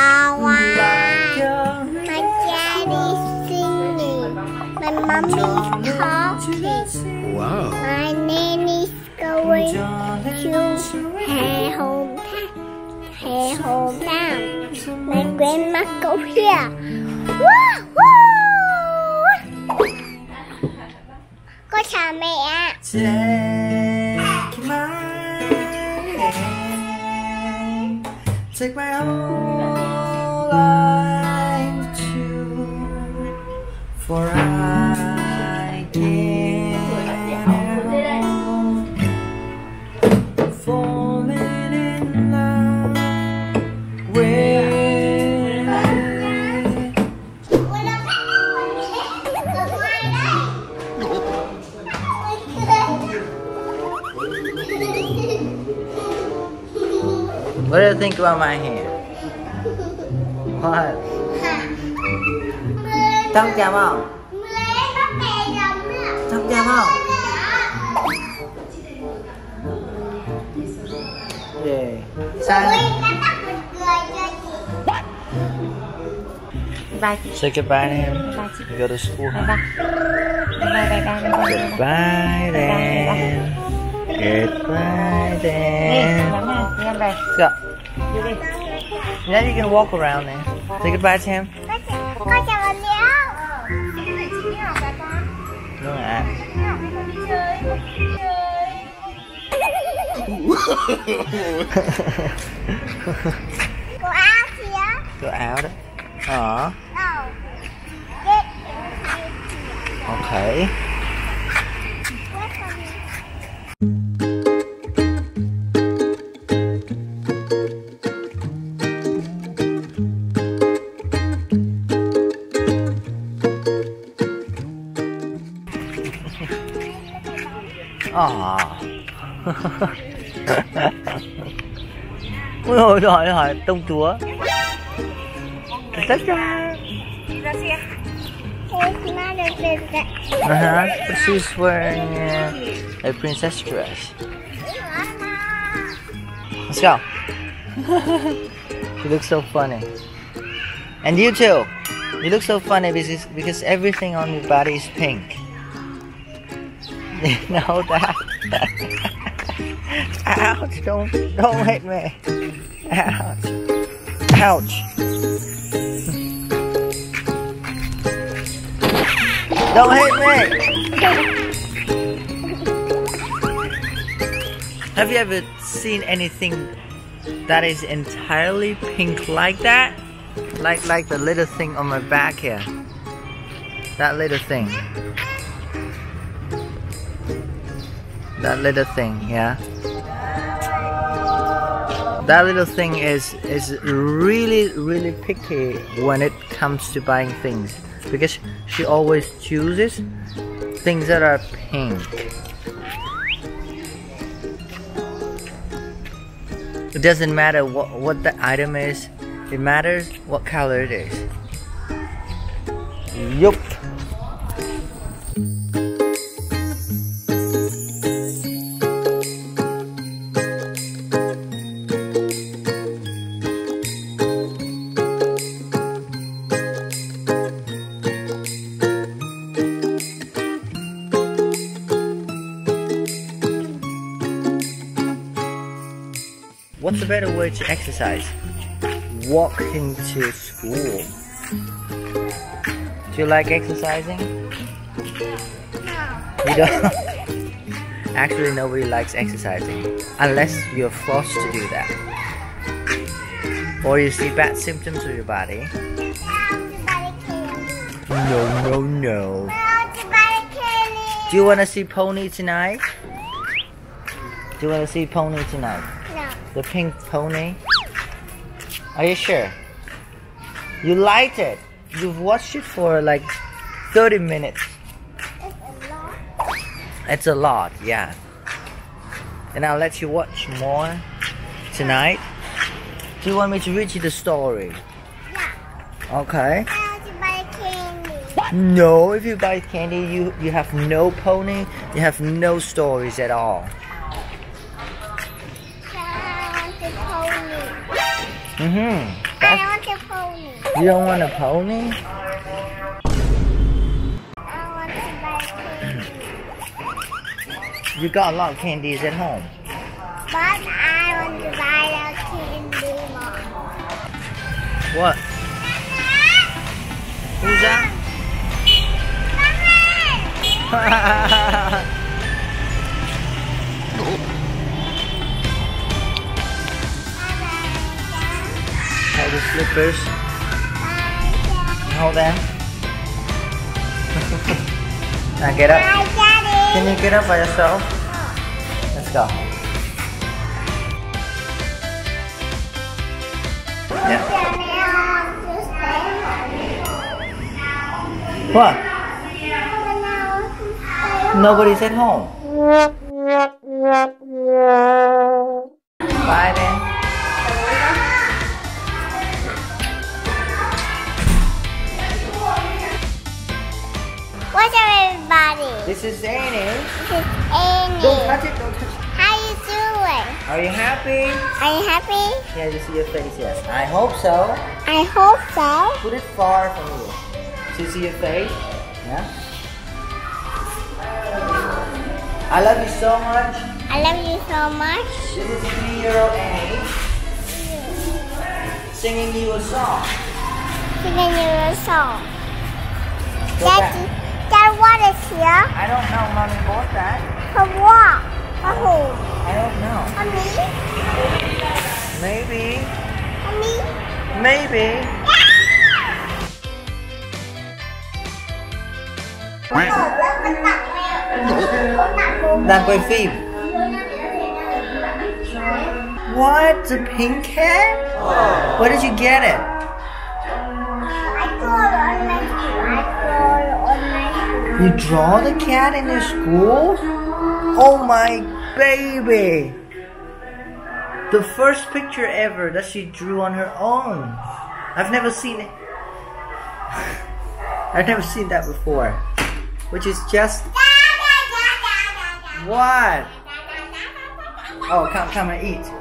Your My daddy's singing. My mommy's talking. Wow. My nanny's going to her hometown. Her hometown. My grandma go here. Woo! Woo! Có chào mẹ ạ. Take my hand, take my whole life too, for I can't falling in love with. What do you think about my hair? What? Trong chào không? Trong chào không? Yeah. Sao? Bye. Say goodbye to him. Bye. You go to school. Bye. Bye bye bye bye. Goodbye then. Goodbye Đi, then. lắm nào, đi ăn về. Go. Đi đi. Now you can walk around there. Say goodbye to him. Có chào anh nhé. Đúng rồi ạ. Cô áo kìa. Cái áo đó. Ờ. Đâu? Chết. Okay. Ôi ôi trời ơi, tung chúa. Tất ra. It's not a visit. Uh-huh. But she's wearing uh, a princess dress. Let's go. you look so funny. And you too. You look so funny because because everything on your body is pink. Know that? Ouch! Don't don't hit me. Ouch! Ouch! Don't hit me! Have you ever seen anything that is entirely pink like that? Like like the little thing on my back here. That little thing. That little thing, yeah. That little thing is is really really picky when it comes to buying things because she always chooses things that are pink. It doesn't matter what, what the item is, it matters what color it is. Yup. What's a better way to exercise? Walking to school. Do you like exercising? You don't? Actually, nobody likes exercising unless you're forced to do that. Or you see bad symptoms of your body. No, no, no. Do you want to see Pony tonight? Do you want to see Pony tonight? The pink pony? Are you sure? You liked it. You've watched it for like 30 minutes. It's a lot, It's a lot, yeah. And I'll let you watch more tonight. Do you want me to read you the story? Yeah. Okay. No, if you buy candy, you you have no pony. You have no stories at all. Mhm. Bye have? want a pony. You don't want a pony? I want to buy a. You got a lot of candies at home. But I want to buy a candy more. What? Who's that? Slippers. Hold them. now get up. Can you get up by yourself? Let's go. Yeah. What? Nobody's at home. Bye then. What's up, everybody? This is Annie. This is Amy. Don't touch it, don't touch it. How you doing? Are you happy? Are you happy? Can you see your face, yes. I hope so. I hope so. Put it far from you. You see your face? Yeah? I love you so much. I love you so much. This is three-year-old Annie singing you a song. Singing you a song. Go Daddy, back. Dad, here? I don't know, mommy bought that. For what? For who? I don't know. For me? Maybe. For me? Maybe. Đang quay phim. What? The pink cat? Where did you get it? You draw the cat in your school? Oh my baby! The first picture ever that she drew on her own. I've never seen it. I've never seen that before. Which is just what? Oh, come, come and eat.